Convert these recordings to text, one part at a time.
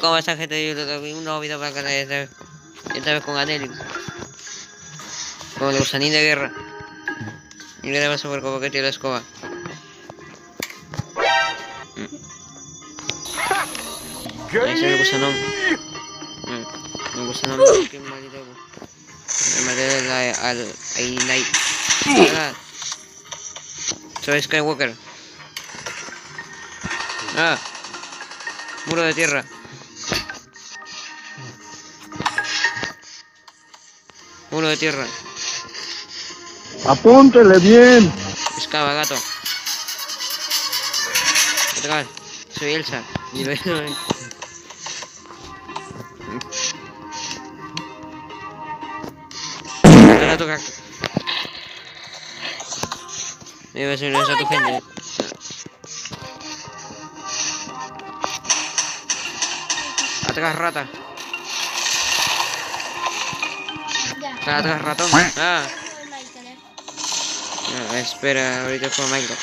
¿Cómo está gente de YouTube? Un nuevo video para el canal esta vez, esta vez con Anelix. Con el gusanín de guerra. Y le damos por como que tiene la escoba. Ahí está el gusanón. Mm, El gusanón, qué maldito. Me maté al, al, al Night. Soy Skywalker. Ah. Muro de tierra. Muro de tierra. Apúntele bien. Excava, gato. ¿Qué tal? Soy Elsa. Y lo Ahora toca. Me iba a subir a tu gente. Ataca rata. Ataca ratón. Ah. Espera, ahorita fue Michael.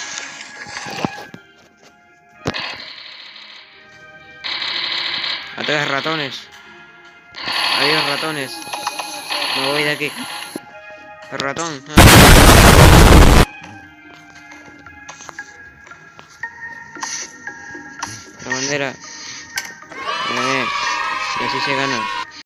Ataques ratones. Adiós ratones. Me voy de aquí. El ratón. ah. La bandera. Eh, y así se gana.